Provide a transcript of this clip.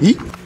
え？